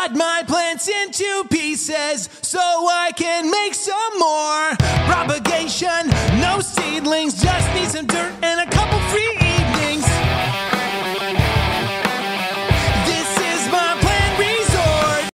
cut my plants into pieces so I can make some more propagation. No seedlings, just need some dirt.